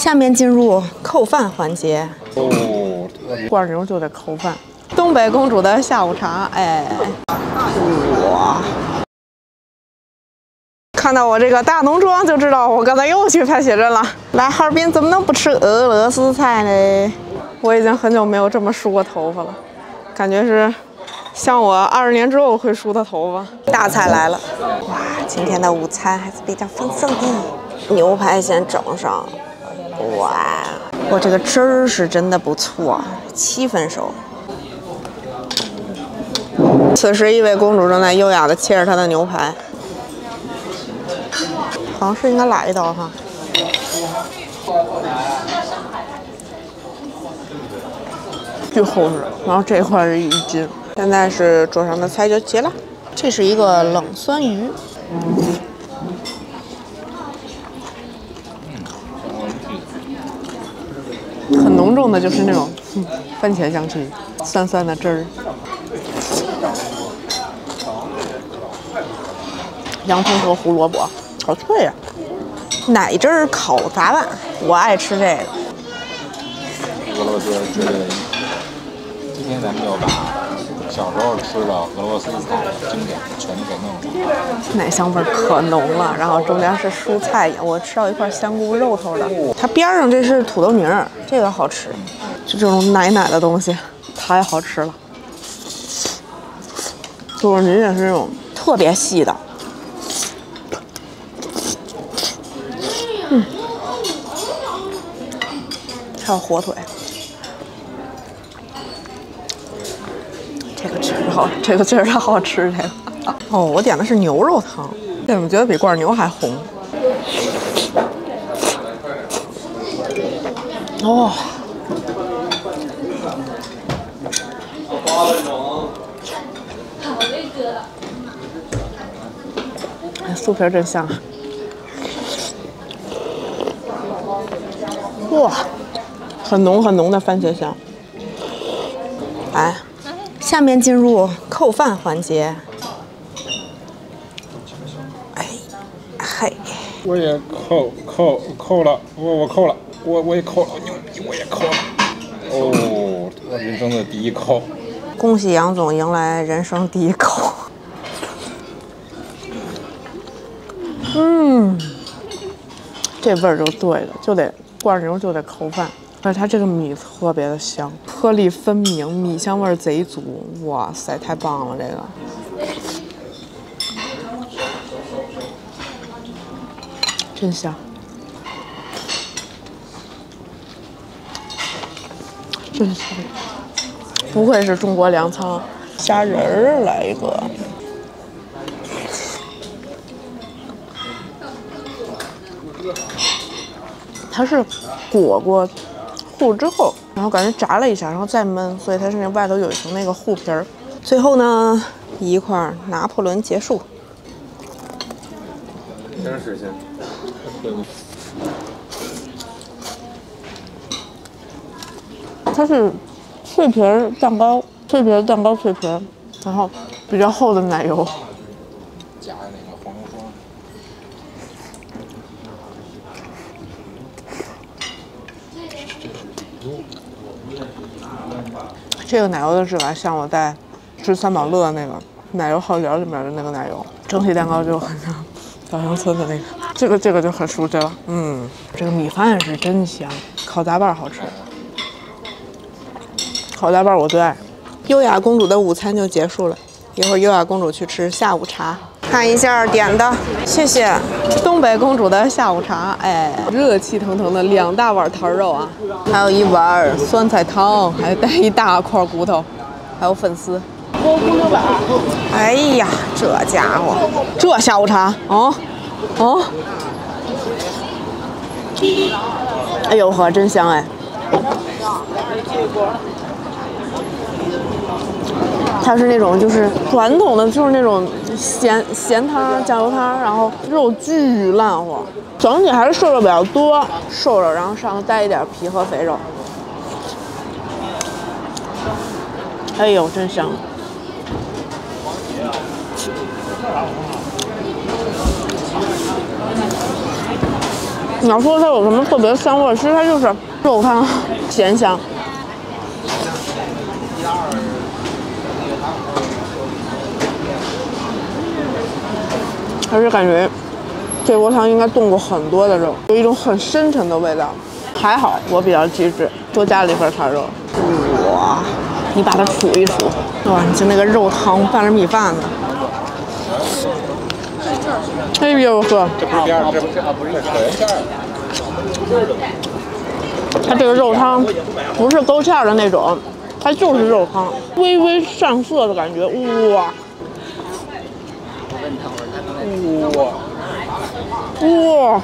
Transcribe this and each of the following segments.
下面进入扣饭环节。哦，罐牛就得扣饭。东北公主的下午茶，哎，哇！看到我这个大浓妆就知道我刚才又去拍写真了。来哈尔滨怎么能不吃俄罗斯菜呢？我已经很久没有这么梳过头发了，感觉是像我二十年之后会梳的头发。大菜来了，哇！今天的午餐还是比较丰盛的，牛排先整上。哇，我这个汁儿是真的不错，七分熟。此时，一位公主正在优雅地切着她的牛排，好像是应该来一刀哈。巨厚实，然后这块是一斤。现在是桌上的菜就齐了，这是一个冷酸鱼。重的，就是那种番茄香气，酸酸的汁儿。洋葱和胡萝卜，好脆呀！奶汁儿烤杂拌，我爱吃这个。今天咱们就把小时候吃的俄罗斯菜经典全给弄上。奶香味可浓了，然后中间是蔬菜，我吃到一块香菇肉头的。它边上这是土豆泥儿，这个好吃，就这种奶奶的东西太好吃了。土豆泥也是那种特别细的，嗯，还有火腿，这个确实好，这个确实好吃，这个。哦，我点的是牛肉汤，怎么觉得比罐牛还红？哦，哎，酥皮真香！哇，很浓很浓的番茄香。来，下面进入扣饭环节。哎，嘿，我也扣扣扣了，我我扣了，我我也扣了，牛逼，我也扣了。哦，我人生的第一扣。恭喜杨总迎来人生第一扣。嗯，这味儿就对了，就得罐牛就得扣饭，而且它这个米特别的香，颗粒分明，米香味贼足。哇塞，太棒了，这个真香，真香。不愧是中国粮仓，虾仁儿来一个。它是裹过糊之后，然后感觉炸了一下，然后再焖，所以它是那外头有一层那个糊皮儿。最后呢，一块拿破仑结束。先试先。它是脆皮儿蛋糕，脆皮儿蛋糕脆皮儿，然后比较厚的奶油。夹的那个这个奶油的质感像我在吃三宝乐那个奶油好点里面的那个奶油，整体蛋糕就很像稻香村的那个，这个这个就很熟悉了。嗯，这个米饭是真香，烤杂拌好吃，烤杂拌我最爱。优雅公主的午餐就结束了，一会儿优雅公主去吃下午茶。看一下点的，谢谢。东北公主的下午茶，哎，热气腾腾的两大碗坛肉啊，还有一碗酸菜汤，还带一大块骨头，还有粉丝。哎呀，这家伙，这下午茶，哦，哦，哎呦呵，真香哎。它是那种就是传统的，就是那种咸咸汤、酱油汤，然后肉巨烂乎，整体还是瘦肉比较多，瘦肉，然后上头带一点皮和肥肉。哎呦，真香！你要说它有什么特别香味，其实它就是肉汤咸香。而且感觉这锅汤应该炖过很多的肉，有一种很深沉的味道。还好我比较机智，多加了一份叉肉。哇，你把它数一数，哇，你就那个肉汤拌着米饭呢。哎呦呵，这不是边儿，这不是啊，不是可原馅儿。它这个肉汤不是勾芡的那种，它就是肉汤，微微上色的感觉，哇！哇哇！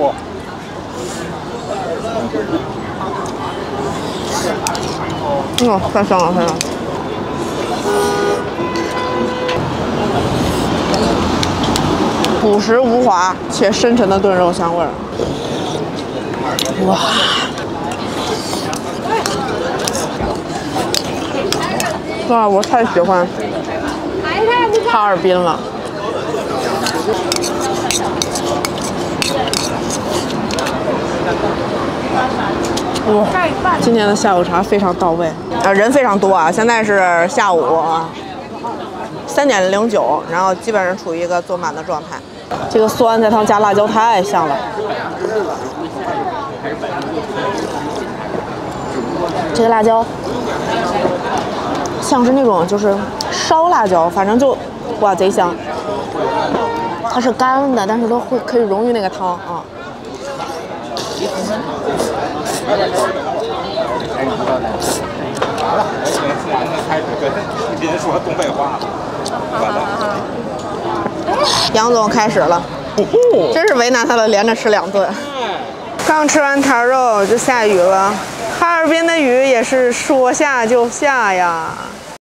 哇！嗯，太香了，太香了。朴实无华且深沉的炖肉香味儿，哇！哇，我太喜欢哈尔滨了。哇，今天的下午茶非常到位，啊，人非常多啊！现在是下午三点零九，然后基本上处于一个坐满的状态。这个酸菜汤加辣椒太香了，这个辣椒像是那种就是烧辣椒，反正就哇贼香。它是干的，但是它会可以溶于那个汤啊。完了，开始跟别说东北话了。完了。杨总开始了，真是为难他了，连着吃两顿。刚吃完坛肉就下雨了，哈尔滨的雨也是说下就下呀。